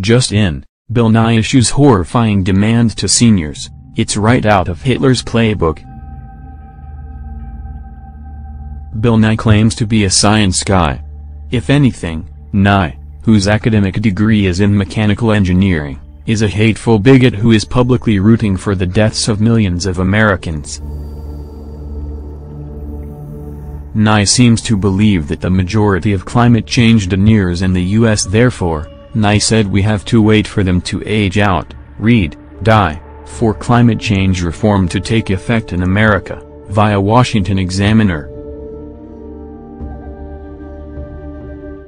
Just in, Bill Nye issues horrifying demand to seniors, it's right out of Hitler's playbook. Bill Nye claims to be a science guy. If anything, Nye, whose academic degree is in mechanical engineering, is a hateful bigot who is publicly rooting for the deaths of millions of Americans. Nye seems to believe that the majority of climate change deniers in the US therefore, Nye said we have to wait for them to age out, read, die, for climate change reform to take effect in America, via Washington Examiner.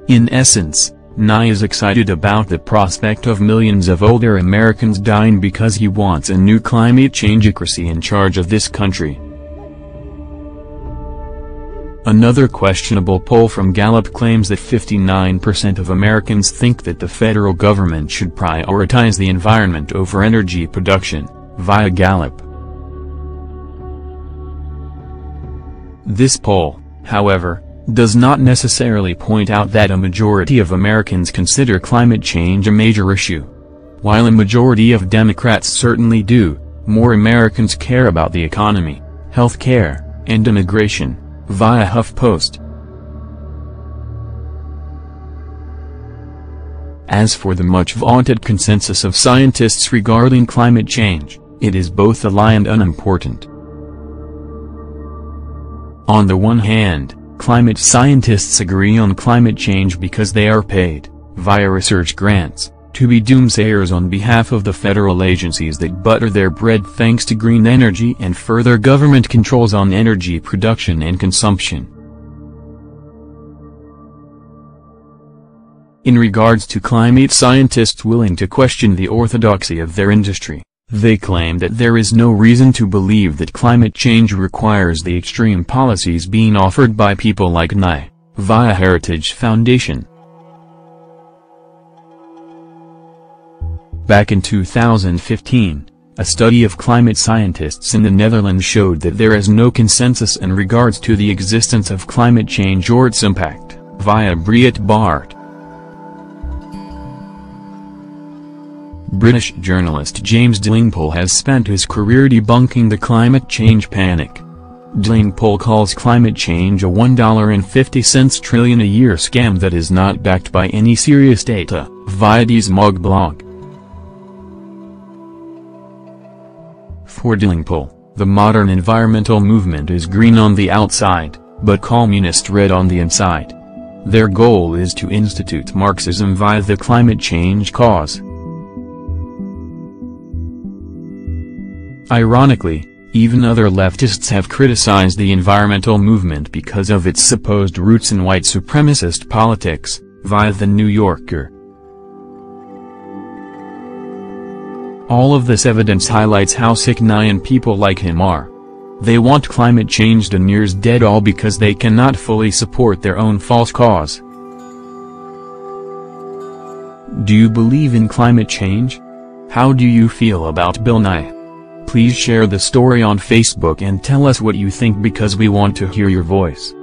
In essence, Nye is excited about the prospect of millions of older Americans dying because he wants a new climate changeocracy in charge of this country. Another questionable poll from Gallup claims that 59% of Americans think that the federal government should prioritize the environment over energy production, via Gallup. This poll, however, does not necessarily point out that a majority of Americans consider climate change a major issue. While a majority of Democrats certainly do, more Americans care about the economy, health care, and immigration via HuffPost. As for the much vaunted consensus of scientists regarding climate change, it is both a lie and unimportant. On the one hand, climate scientists agree on climate change because they are paid, via research grants, to be doomsayers on behalf of the federal agencies that butter their bread thanks to green energy and further government controls on energy production and consumption. In regards to climate scientists willing to question the orthodoxy of their industry, they claim that there is no reason to believe that climate change requires the extreme policies being offered by people like Nye, via Heritage Foundation. Back in 2015, a study of climate scientists in the Netherlands showed that there is no consensus in regards to the existence of climate change or its impact, via Breitbart. British journalist James Delingpole has spent his career debunking the climate change panic. Delingpole calls climate change a $1.50 trillion a year scam that is not backed by any serious data, via Desmog blog. For Delingpole, the modern environmental movement is green on the outside, but communist red on the inside. Their goal is to institute Marxism via the climate change cause. Ironically, even other leftists have criticized the environmental movement because of its supposed roots in white supremacist politics, via The New Yorker. All of this evidence highlights how sick Nye and people like him are. They want climate change deniers dead all because they cannot fully support their own false cause. Do you believe in climate change? How do you feel about Bill Nye? Please share the story on Facebook and tell us what you think because we want to hear your voice.